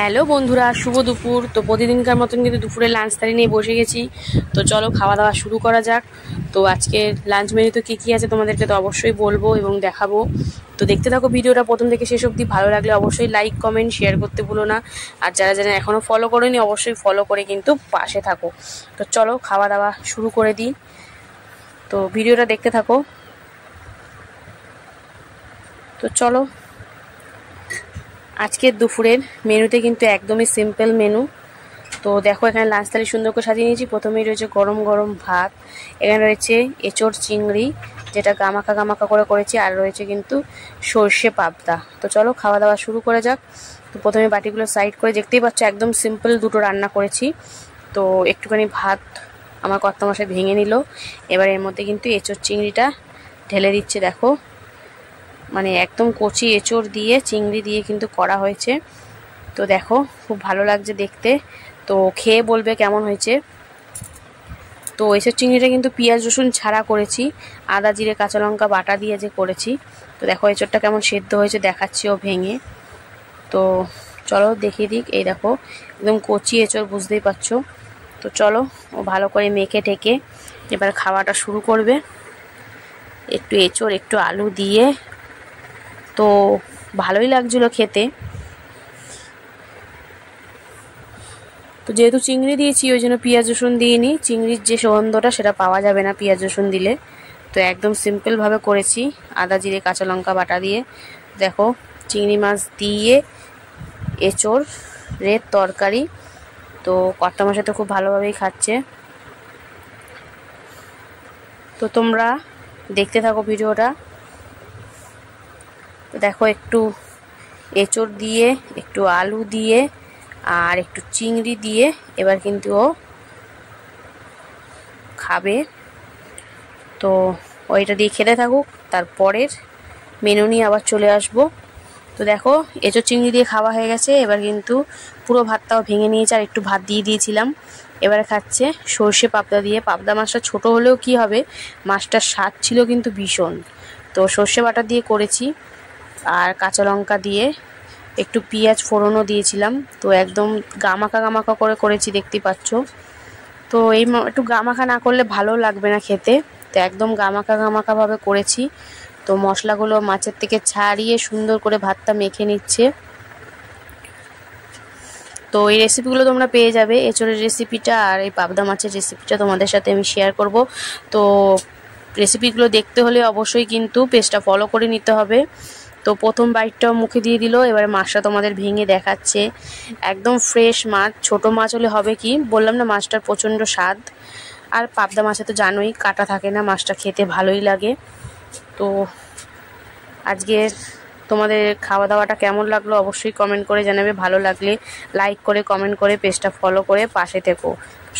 Hello বন্ধুরা, শুভ দুপুর। তো প্রতিদিনকার মতন কিন্তু দুপুরে লাঞ্চ থালি নিয়ে বসে গেছি। তো চলো খাওয়া দাওয়া শুরু করা যাক। তো আজকে লাঞ্চ মেনু তো কী কী আছে তোমাদেরকে তো অবশ্যই বলব এবং দেখাবো। তো দেখতে থাকো ভিডিওটা প্রথম থেকে শেষ অবধি। ভালো লাগলে অবশ্যই লাইক কমেন্ট শেয়ার করতে ভুলো না। আর যারা যারা এখনও ফলো করেনি, অবশ্যই ফলো করে কিন্তু পাশে থাকো। তো চলো খাওয়া দাওয়া শুরু করে দিই। তো ভিডিওটা দেখতে থাকো। তো চলো আজকের দুপুরের মেনুতে কিন্তু একদমই সিম্পল মেনু তো দেখো, এখানে লাঞ্চ থালি সুন্দর করে সাজিয়ে নিয়েছি। প্রথমেই রয়েছে গরম গরম ভাত। এখানে রয়েছে এঁচড় চিংড়ি, যেটা গামাকা গামাকা করে করেছি। আর রয়েছে কিন্তু সর্ষে পাবদা। তো চলো, খাওয়া দাওয়া শুরু করে যাক। তো প্রথমে বাটিগুলো সাইড করে, দেখতেই পাচ্ছ একদম সিম্পল দুটো রান্না করেছি। তো একটুখানি ভাত আমার কর্তামশাই ভেঙে নিল। এবার এর মধ্যে কিন্তু এঁচড় চিংড়িটা ঢেলে দিচ্ছে, দেখো। মানে একদম কচি এঁচড় দিয়ে, চিংড়ি দিয়ে কিন্তু করা হয়েছে। তো দেখো, খুব ভালো লাগছে দেখতে। তো খেয়ে বলবে কেমন হয়েছে। তো এসব চিংড়িটা কিন্তু পেঁয়াজ, রসুন ছাড়া করেছি। আদা, জিরে, কাঁচা লঙ্কা, বাটা দিয়ে যে করেছি। তো দেখো, এঁচড়টা কেমন সেদ্ধ হয়েছে, দেখাচ্ছি ও ভেঙে। তো চলো দেখিয়ে দিক। এই দেখো, একদম কচি এঁচড়, বুঝতেই পারছ। তো চলো, ও ভালো করে মেখে টেকে এবার খাওয়াটা শুরু করবে। একটু এঁচড়, একটু আলু দিয়ে তো ভালোই লাগছিল খেতে। তো যেহেতু চিংড়ি দিয়েছি, ওই জন্য পেঁয়াজ, রসুন দিইনি। চিংড়ির যে সুগন্ধটা, সেটা পাওয়া যাবে না পেঁয়াজ, রসুন দিলে। তো একদম সিম্পলভাবে করেছি, আদা, জিরে, কাঁচা লঙ্কা, বাটা দিয়ে। দেখো, চিংড়ি মাছ দিয়ে এঁচোড়, রেড তরকারি, তো কর্তা মাসে তো খুব ভালোভাবেই খাচ্ছে। তো তোমরা দেখতে থাকো ভিডিওটা। দেখো একটু এঁচড় দিয়ে, একটু আলু দিয়ে আর একটু চিংড়ি দিয়ে এবার কিন্তু ও খাবে। তো ওইটা দিয়ে খেতে থাকুক, তারপরের মেনু নিয়ে আবার চলে আসব। তো দেখো, এঁচড় চিংড়ি দিয়ে খাওয়া হয়ে গেছে, এবার কিন্তু পুরো ভাতটাও ভেঙে নিয়েছে আর একটু ভাত দিয়ে দিয়েছিলাম। এবারে খাচ্ছে সর্ষে পাবদা দিয়ে। পাবদা মাছটা ছোট হলেও কি হবে, মাছটার স্বাদ ছিল কিন্তু ভীষণ। তো সর্ষে বাটা দিয়ে করেছি। আর কাঁচা লঙ্কা দিয়ে একটু পেঁয়াজ ফোড়নও দিয়েছিলাম। তো একদম গামাকা গামাকা করে করেছি, দেখতে পাচ্ছ। তো এই একটু গামাখা না করলে ভালো লাগবে না খেতে। তো একদম গামাকা গামাকাভাবে করেছি। তো মশলাগুলো মাছের থেকে ছাড়িয়ে সুন্দর করে ভাতটা মেখে নিচ্ছে। তো এই রেসিপিগুলো তোমরা পেয়ে যাবে। এঁচড়ের রেসিপিটা আর এই পাবদা মাছের রেসিপিটা তোমাদের সাথে আমি শেয়ার করব। তো রেসিপিগুলো দেখতে হলে অবশ্যই কিন্তু পেজটা ফলো করে নিতে হবে। তো প্রথম বাইটটাও মুখে দিয়ে দিল, এবারে মাছটা তোমাদের ভেঙে দেখাচ্ছে। একদম ফ্রেশ মাছ, ছোট মাছ হলে হবে কি? বললাম না মাছটার প্রচণ্ড স্বাদ। আর পাবদা মাছে তো জানোই, কাটা থাকে না, মাছটা খেতে ভালোই লাগে। তো আজকে তোমাদের খাওয়া দাওয়াটা কেমন লাগল অবশ্যই কমেন্ট করে জানাবে। ভালো লাগলে লাইক করে কমেন্ট করে পেজটা ফলো করে পাশে থেকো।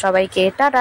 সবাইকে, টাটা!